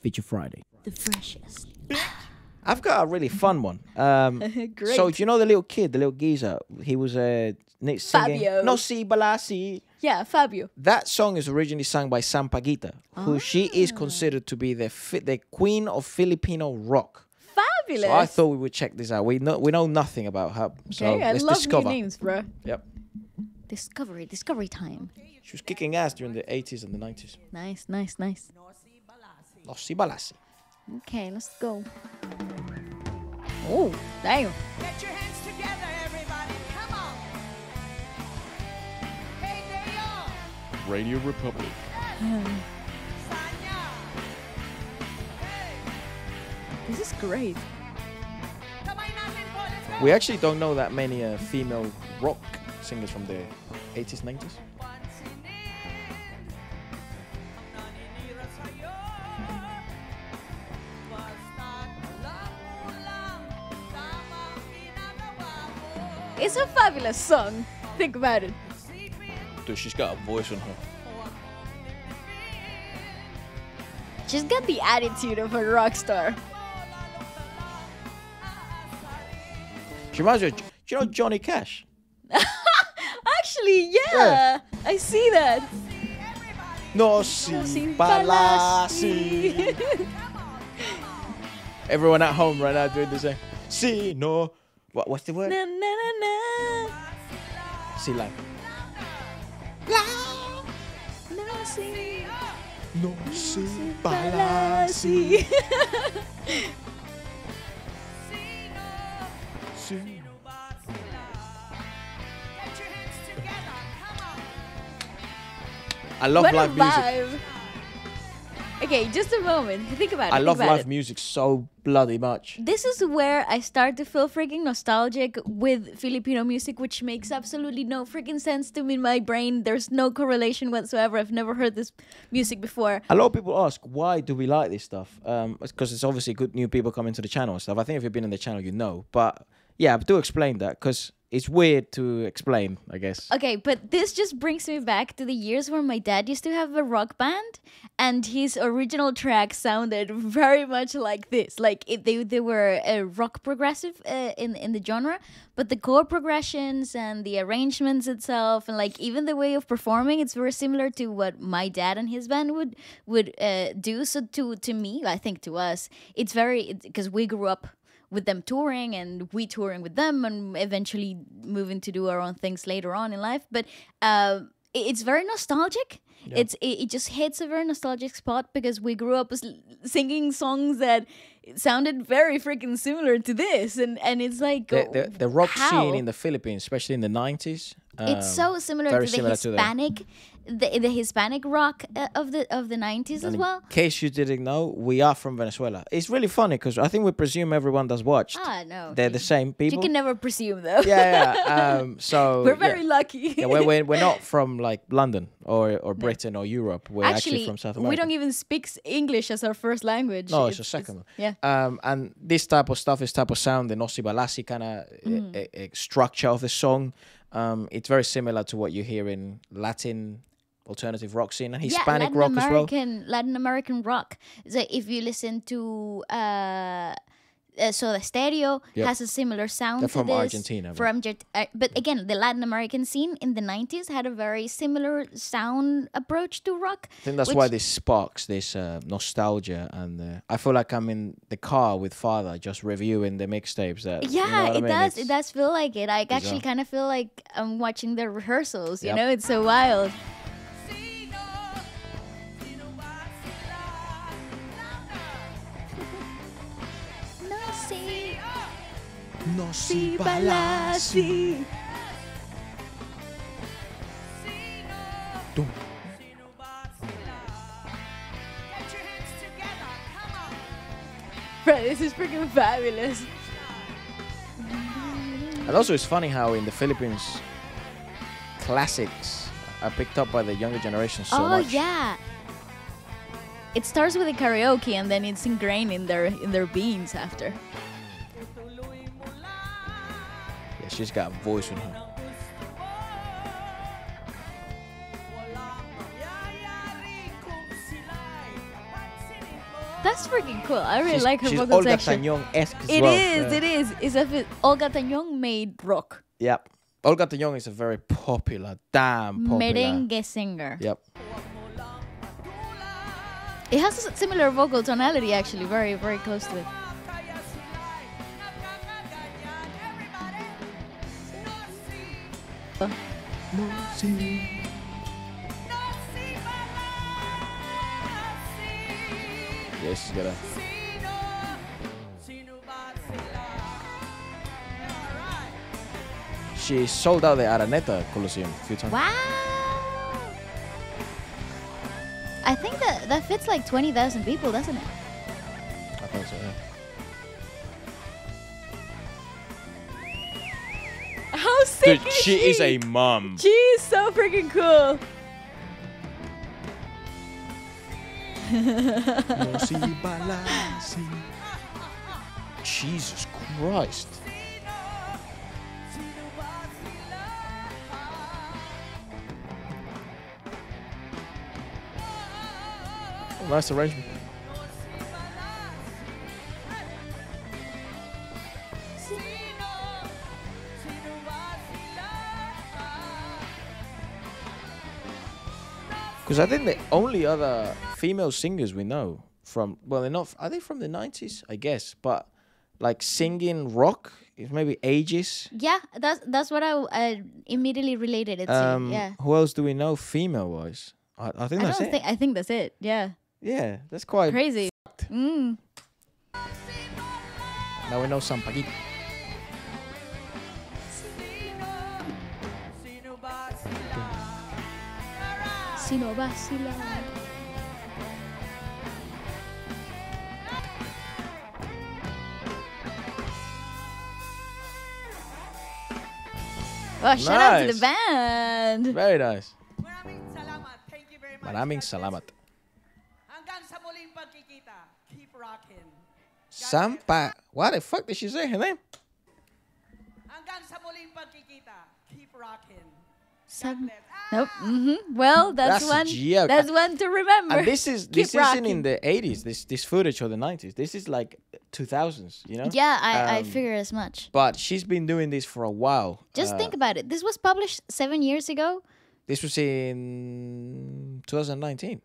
Feature Friday. The freshest. I've got a really fun one. Um, Great. so do you know the little kid, the little geezer? He was uh, singing. Fabio. Nosi Balasi. yeah, Fabio. That song is originally sung by Sampaguita, who she Ah. is considered to be the fi- the queen of Filipino rock. Fabulous. So I thought we would check this out. We know we know nothing about her. So okay, I let's love discover. new names, bro. Yep. Discovery, discovery time. She was kicking ass during the 80s and the 90s. Nice, nice, nice. No si. Okay, let's go. Oh, damn. Get your hands together, everybody. Come on. Hey, Deo. Radio Republic. Sanya. Hey. This is great. Kamay natin po. Let's go. We actually don't know that many uh, female rock singers from the 80s, 90s. It's a fabulous song. Think about it. Dude, she's got a voice on her. She's got the attitude of a rock star. She reminds me of, do you know Johnny Cash? Actually, yeah, I see that. No si Si balasi. Balasi. Everyone at home right now doing the same. Si no. What, what's the word? na, na, na, na. Lang. Na, si No si Balasi. Si. Get your hands together. Come on. I love what live music. vibe. Okay, just a moment. Think about it. I love live it. music so bloody much. This is where I start to feel freaking nostalgic with Filipino music, which makes absolutely no freaking sense to me in my brain. There's no correlation whatsoever. I've never heard this music before. A lot of people ask why do we like this stuff? Um, because it's obviously good new people coming to the channel and stuff. I think if you've been in the channel, you know. But yeah, do explain that because it's weird to explain. I guess. Okay, but this just brings me back to the years where my dad used to have a rock band, and his original track sounded very much like this. Like it, they they were a rock progressive uh, in in the genre, but the chord progressions and the arrangements itself, and like even the way of performing, it's very similar to what my dad and his band would would uh, do. So to to me, I think to us, it's very because we grew up with them touring and we touring with them and eventually moving to do our own things later on in life. But uh, it's very nostalgic. It's it, it just hits a very nostalgic spot because we grew up singing songs that sounded very freaking similar to this. And and it's like The, the, the rock how? scene in the Philippines, especially in the nineties, it's so similar to the similar to the- hispanic the, hispanic rock uh, of the of the 90s as well In case you didn't know, we are from Venezuela. It's really funny because I think we presume everyone that's watched. ah no They're the same people. you can never presume though yeah, yeah. Um, so we're very yeah. lucky yeah, we're, we're, we're not from like London or, or Britain or Europe. We're actually, Actually, from South America. we don't even speak English as our first language. No, it's a second one. yeah. Um, and this type of stuff, this type of sound, the Nosi Balasi kind of Mm. structure of the song, um, it's very similar to what you hear in Latin alternative rock scene and Hispanic yeah, rock as well. Latin American rock. So if you listen to uh, uh, Soda Stereo Yep. has a similar sound They're to from this. Argentina, From Arge- uh, but again, the Latin American scene in the '90s had a very similar sound approach to rock. I think that's why this sparks this uh, nostalgia, and uh, I feel like I'm in the car with father, just reviewing the mixtapes. That you Yeah, know what I it mean? does. It's- It does feel like it. I actually kind of feel like I'm watching the rehearsals. You Yep. know, it's so wild. Hands together. Come on. Bro, this is freaking fabulous. And also, it's funny how in the Philippines, classics are picked up by the younger generation so oh much. yeah. It starts with a karaoke and then it's ingrained in their in their beings after. Tuloy mo lang Yeah, she's got a voice on her. ang gusto mo. Walang mangyayari kung sila'y papansinin mo. That's freaking cool. I really she's, like her she's vocal Olga section. Tañón-esque it well. is, yeah. it is. It's a bit Olga Tañón made rock. Yep. Olga Tañón is a very popular, damn popular. Merengue singer. Yep. It has a similar vocal tonality actually, very, very close to it. Kaya sila'y nagkakaganyan. Everybody, no see. No see balasi. Yeah, she's got a. Sino? Sino ba sila? Alright. She sold out the Araneta Coliseum a few times. Wow. That that fits like 20,000 people, doesn't it? I think so. Yeah. How oh, sick Dude, is she is a mum. She is so freaking cool. Jesus Christ. Nice arrangement. Sino? Sino ba sila? Because I think the only other female singers we know from, well, they're not, are they from the 90s? I guess. But like singing rock is maybe ages. Yeah, that's that's what I, I immediately related it to. Um, yeah. Who else do we know female wise? I, I think I that's don't it. think I think that's it. Yeah. Yeah, that's quite. Crazy. Mm. Now we know Sampaguita. Sino ba sila? Sino ba sila? Oh, shout out to the band. Very nice. Maraming salamat. Thank you very much. Maraming salamat. you. Hanggang sa muling pagkikita. Keep rocking. Sampa. What the fuck did she say her name? Hanggang sa muling pagkikita. Keep rocking. Sam- bless. Nope. hmm Well, that's, That's one. geo- That's one to remember. And this is Keep this isn't rocking. in the 80s. This this footage of the 90s. This is like 2000s. You know. Yeah, I, I Um, figure as much. But she's been doing this for a while. Just Uh, think about it. This was published seven years ago. This was in 2019.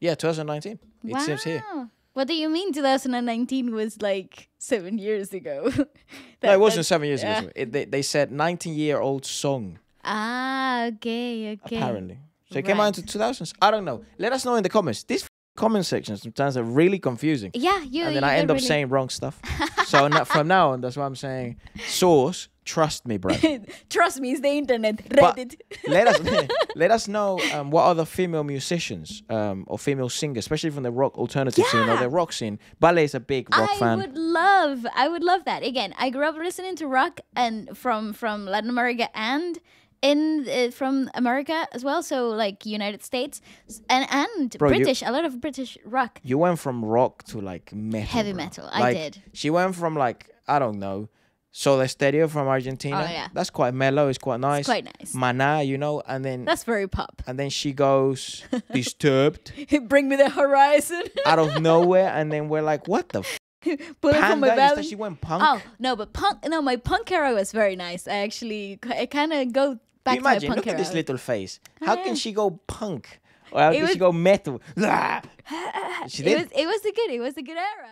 Yeah, 2019. It wow. seems here. What do you mean 2019 was like seven years ago? No, it wasn't seven years yeah. ago. It, they, they said 19 year old song, Ah, okay, okay. apparently. So it came out Right. in 2000s. I don't know. Let us know in the comments. These f- comment sections sometimes are really confusing. Yeah, you. and then you I end up really- saying wrong stuff. so from now on, that's why I'm saying source, trust me, bro. Trust me, it's the internet. But Reddit. let us let us know um, what other female musicians um, or female singers, especially from the rock alternative scene or the rock scene. Ballet is a big rock I fan. would love, I would love that. Again, I grew up listening to rock and from from Latin America and in uh, from America as well. So like United States and and Bro, you- British, a lot of British rock. You went from rock to like metal. Heavy bro. metal, I did. She went from like I don't know, Soda Stereo from Argentina. Oh, yeah. That's quite mellow. It's quite nice. quite nice. Maná, you know, and then That's very pop. and then she goes disturbed Bring me the horizon. out of nowhere, and then we're like, what the f- it from my belly. she went punk. Oh no, but punk. No, my punk era was very nice. I actually, I kind of go back imagine? to punk Look at this little face. Ah, how can she go punk? Or how It can she go metal? she it was, it was a good, it was a good era.